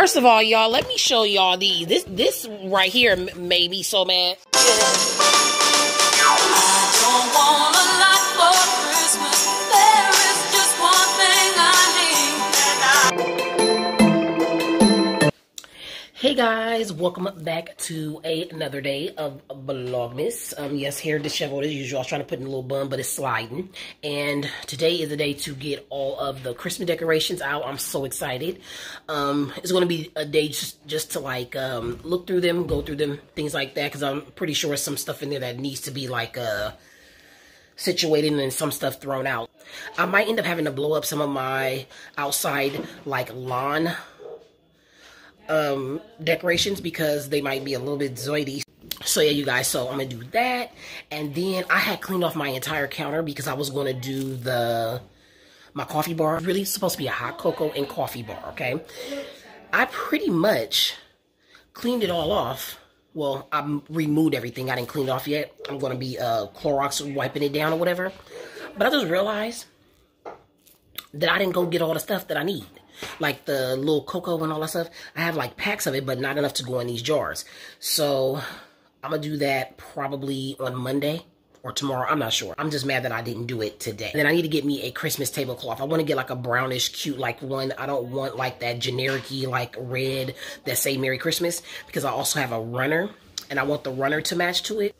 First of all, y'all, let me show y'all these. This this right here made me so mad. Hey guys, welcome back to a, another day of Vlogmas. Um, yes, hair disheveled as usual. I was trying to put in a little bun, but it's sliding. And today is the day to get all of the Christmas decorations out. I'm so excited. Um, it's going to be a day just, just to like um, look through them, go through them, things like that. Because I'm pretty sure some stuff in there that needs to be like uh, situated and some stuff thrown out. I might end up having to blow up some of my outside like lawn um, decorations because they might be a little bit zoidy. So yeah, you guys, so I'm gonna do that. And then I had cleaned off my entire counter because I was gonna do the, my coffee bar. Really supposed to be a hot cocoa and coffee bar, okay? I pretty much cleaned it all off. Well, I removed everything. I didn't clean it off yet. I'm gonna be uh, Clorox wiping it down or whatever. But I just realized that I didn't go get all the stuff that I need like the little cocoa and all that stuff. I have like packs of it, but not enough to go in these jars. So I'm going to do that probably on Monday or tomorrow. I'm not sure. I'm just mad that I didn't do it today. Then I need to get me a Christmas tablecloth. I want to get like a brownish, cute, like one. I don't want like that generic like red that say Merry Christmas because I also have a runner and I want the runner to match to it.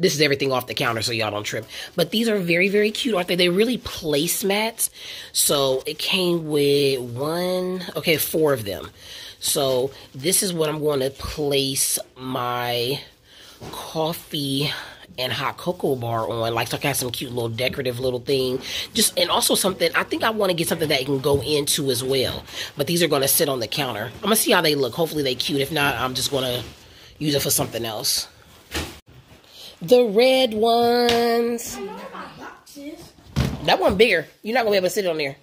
This is everything off the counter so y'all don't trip. But these are very, very cute, aren't they? They're really placemats. So it came with one, okay, four of them. So this is what I'm going to place my coffee and hot cocoa bar on. Like, so I got some cute little decorative little thing. Just, and also something, I think I want to get something that can go into as well. But these are going to sit on the counter. I'm going to see how they look. Hopefully they cute. If not, I'm just going to use it for something else. The red ones. That one bigger. You're not gonna be able to sit on there.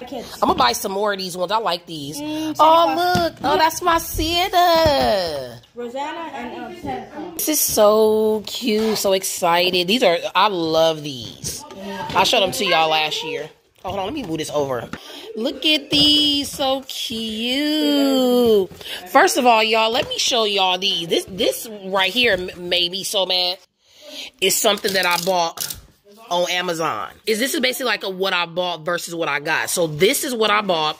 I'm gonna buy some more of these ones. I like these. Mm, oh look! Oh, that's my Santa. Rosanna and um, Santa. This is so cute. So excited. These are. I love these. I showed them to y'all last year. Oh, hold on. Let me move this over. Look at these. So cute. First of all, y'all, let me show y'all these. This this right here made me so mad is something that I bought on Amazon. Is this is basically like a what I bought versus what I got. So this is what I bought.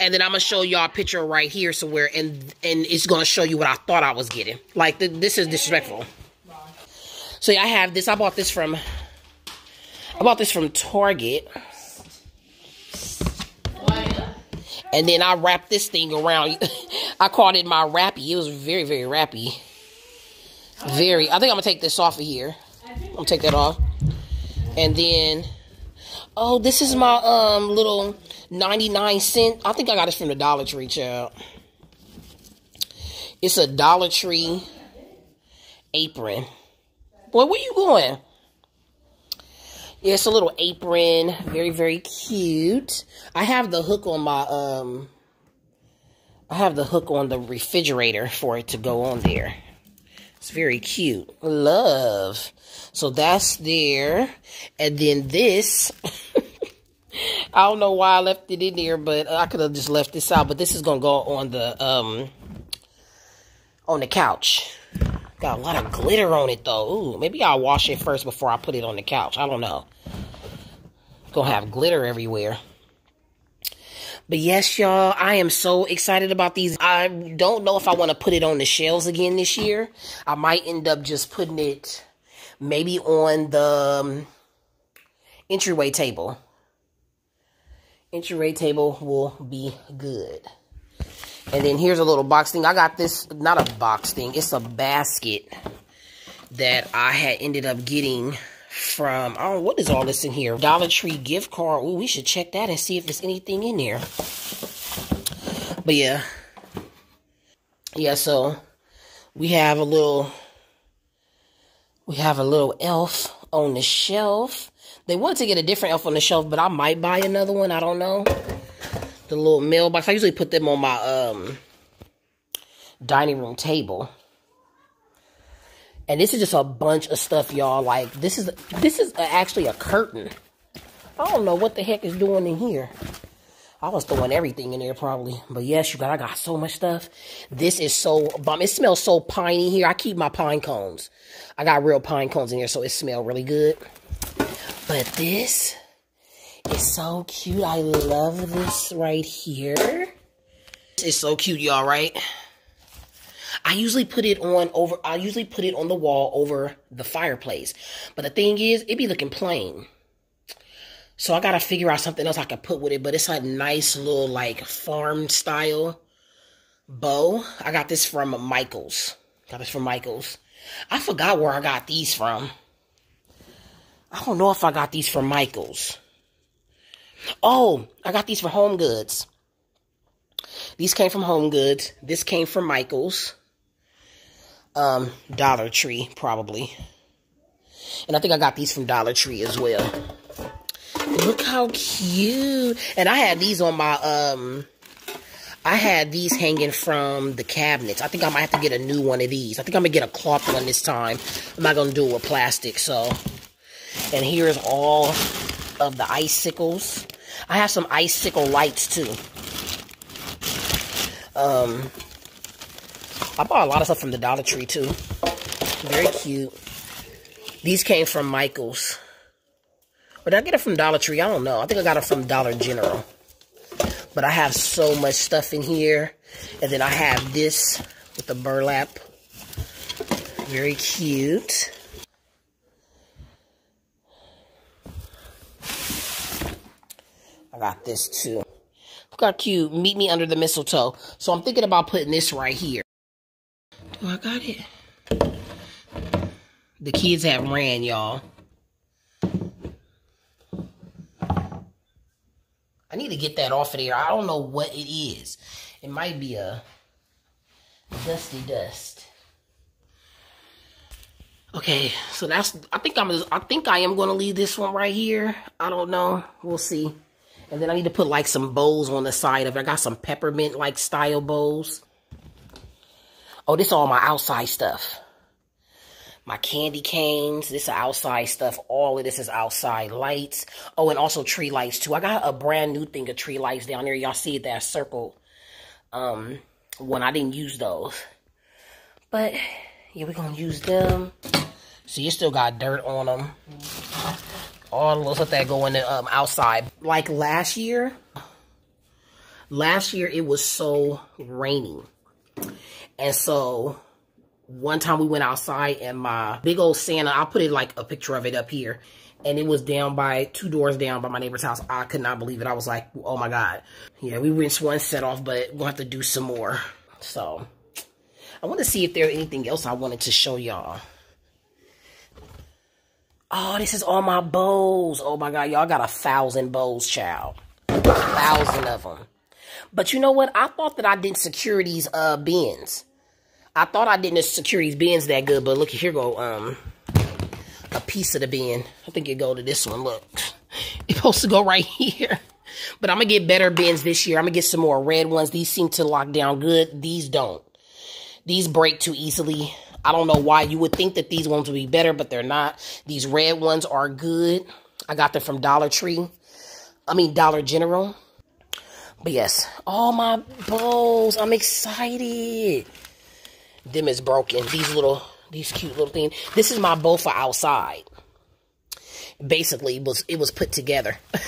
And then I'm gonna show y'all a picture right here somewhere, and and it's gonna show you what I thought I was getting. Like the, this is disrespectful. So yeah, I have this. I bought this from. I bought this from Target. And then I wrapped this thing around. I called it my wrappy. It was very, very wrappy. Very. I think I'm to take this off of here. I'm to take that off. And then, oh, this is my um little 99 cent. I think I got this from the Dollar Tree, child. It's a Dollar Tree apron. Boy, where you going? Yeah, it's a little apron. Very, very cute. I have the hook on my, um, I have the hook on the refrigerator for it to go on there. It's very cute. Love. So that's there. And then this, I don't know why I left it in there, but I could have just left this out. But this is going to go on the, um, on the couch. Got a lot of glitter on it, though. Ooh, maybe I'll wash it first before I put it on the couch. I don't know. Gonna have glitter everywhere. But yes, y'all, I am so excited about these. I don't know if I want to put it on the shelves again this year. I might end up just putting it maybe on the um, entryway table. Entryway table will be good. And then here's a little box thing. I got this, not a box thing. It's a basket that I had ended up getting from, oh, what is all this in here? Dollar Tree gift card. Ooh, we should check that and see if there's anything in there. But yeah. Yeah, so we have a little, we have a little elf on the shelf. They want to get a different elf on the shelf, but I might buy another one. I don't know. The little mailbox. I usually put them on my um dining room table. And this is just a bunch of stuff, y'all. Like, this is this is actually a curtain. I don't know what the heck is doing in here. I was throwing everything in there probably. But yes, you guys, I got so much stuff. This is so bomb. It smells so piney here. I keep my pine cones. I got real pine cones in here, so it smells really good. But this is so cute. I love this right here. It's so cute, y'all, right? I usually put it on over, I usually put it on the wall over the fireplace. But the thing is, it be looking plain. So I gotta figure out something else I can put with it, but it's a nice little like farm style bow. I got this from Michaels. Got this from Michaels. I forgot where I got these from. I don't know if I got these from Michaels. Oh, I got these from Home Goods. These came from Home Goods. This came from Michaels. Um, Dollar Tree, probably. And I think I got these from Dollar Tree as well. Look how cute. And I had these on my, um, I had these hanging from the cabinets. I think I might have to get a new one of these. I think I'm going to get a cloth one this time. I'm not going to do it with plastic, so. And here's all of the icicles. I have some icicle lights, too. Um, I bought a lot of stuff from the Dollar Tree, too. Very cute. These came from Michael's. Or did I get it from Dollar Tree? I don't know. I think I got it from Dollar General. But I have so much stuff in here. And then I have this with the burlap. Very cute. I got this too. How cute. Meet me under the mistletoe. So I'm thinking about putting this right here. I got it. The kids have ran, y'all. I need to get that off of there. I don't know what it is. It might be a dusty dust. Okay, so that's. I think I'm. I think I am to leave this one right here. I don't know. We'll see. And then I need to put like some bowls on the side of it. I got some peppermint like style bows. Oh, this is all my outside stuff. My candy canes. This is outside stuff. All of this is outside lights. Oh, and also tree lights too. I got a brand new thing of tree lights down there. Y'all see that circle. Um, when I didn't use those. But, yeah, we're going to use them. So you still got dirt on them. All the little stuff that go in the um, outside. Like last year, last year it was so rainy. And so one time we went outside and my big old Santa, I'll put it like a picture of it up here. And it was down by two doors down by my neighbor's house. I could not believe it. I was like, oh my God. Yeah, we rinsed one set off, but we'll have to do some more. So I want to see if there's anything else I wanted to show y'all. Oh, this is all my bows. Oh my God, y'all got a thousand bows, child. A thousand of them. But you know what? I thought that I didn't secure these uh, bins. I thought I didn't secure these bins that good, but look, here go um a piece of the bin. I think it go to this one. Look, it's supposed to go right here. But I'm going to get better bins this year. I'm going to get some more red ones. These seem to lock down good. These don't. These break too easily. I don't know why you would think that these ones would be better, but they're not. These red ones are good. I got them from Dollar Tree. I mean, Dollar General. But yes, all my bows. I'm excited. Them is broken. These little, these cute little things. This is my bow for outside. Basically, it was, it was put together.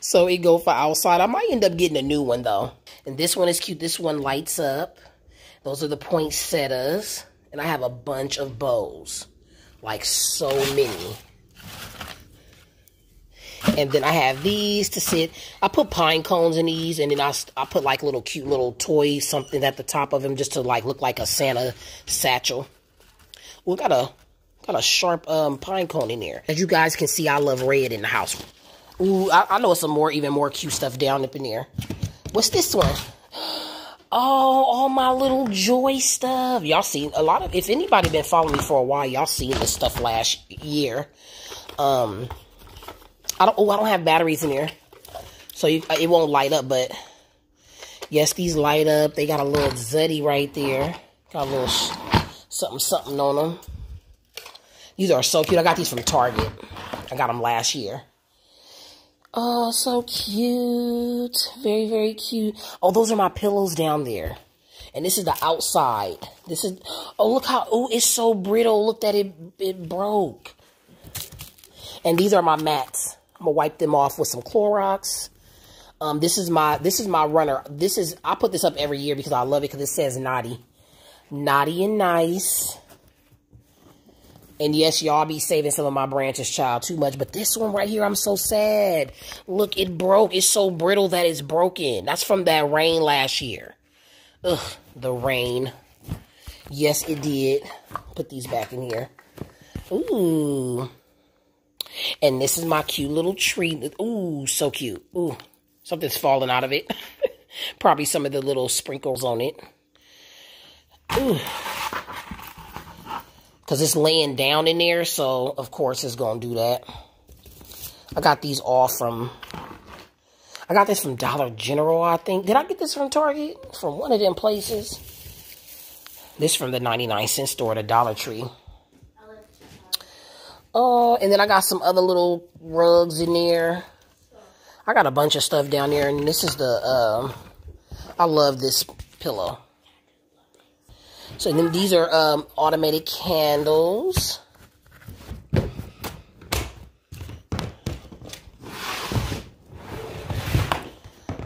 so it go for outside. I might end up getting a new one, though. And this one is cute. This one lights up. Those are the poinsettias. And I have a bunch of bows. Like so many. And then I have these to sit. I put pine cones in these. And then I, I put like little cute little toys, something at the top of them. Just to like look like a Santa satchel. We got a got a sharp um, pine cone in there. As you guys can see, I love red in the house. Ooh, I, I know some more, even more cute stuff down up in there. What's this one? Oh, all my little joy stuff. Y'all seen a lot of, if anybody been following me for a while, y'all seen this stuff last year. Um, I don't, oh, I don't have batteries in here. So you, uh, it won't light up, but yes, these light up. They got a little zutty right there. Got a little something, something on them. These are so cute. I got these from Target. I got them last year. Oh, so cute. Very, very cute. Oh, those are my pillows down there. And this is the outside. This is, oh, look how, oh, it's so brittle. Look that it, it broke. And these are my mats. I'm to wipe them off with some Clorox. Um, this is my, this is my runner. This is, I put this up every year because I love it because it says naughty. Naughty and nice. And yes, y'all be saving some of my branches, child, too much. But this one right here, I'm so sad. Look, it broke. It's so brittle that it's broken. That's from that rain last year. Ugh, the rain. Yes, it did. Put these back in here. Ooh. And this is my cute little tree. Ooh, so cute. Ooh, something's falling out of it. Probably some of the little sprinkles on it. Ooh because it's laying down in there, so of course it's going to do that. I got these all from, I got this from Dollar General, I think. Did I get this from Target? From one of them places? This from the 99 cent store, the Dollar Tree. Oh, and then I got some other little rugs in there. I got a bunch of stuff down there, and this is the, um, I love this pillow. So then these are um, automated candles.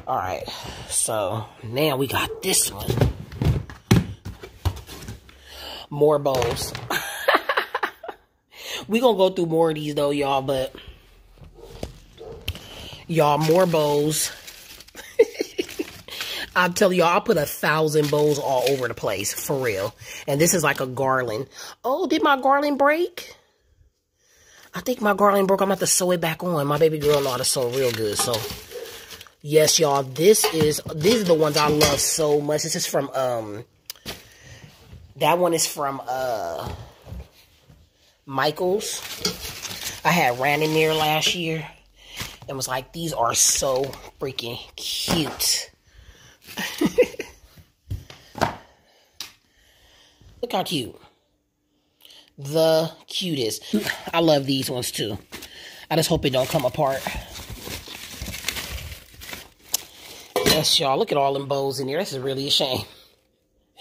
All right, so now we got this one. More bowls. We gonna go through more of these though, y'all, but y'all, more bows. I'm telling y'all, I'll put a thousand bows all over the place, for real. And this is like a garland. Oh, did my garland break? I think my garland broke. I'm have to sew it back on. My baby girl know how to sew real good. So, yes, y'all, this is, these are the ones I love so much. This is from, um, that one is from, uh, Michael's. I had ran in there last year and was like, these are so freaking cute. Look how cute. The cutest. I love these ones too. I just hope it don't come apart. Yes, y'all. Look at all them bows in here. This is really a shame.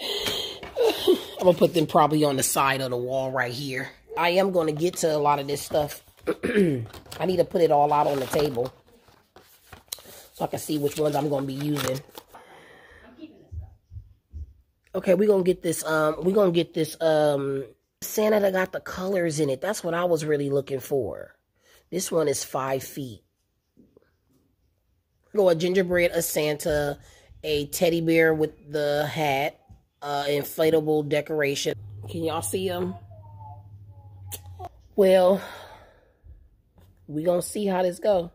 I'm going to put them probably on the side of the wall right here. I am going to get to a lot of this stuff. I need to put it all out on the table. So I can see which ones I'm going to be using. Okay, we're gonna get this um we're gonna get this um Santa that got the colors in it. That's what I was really looking for. This one is five feet. Go a gingerbread, a Santa, a teddy bear with the hat, uh inflatable decoration. Can y'all see them? Well, we gonna see how this go.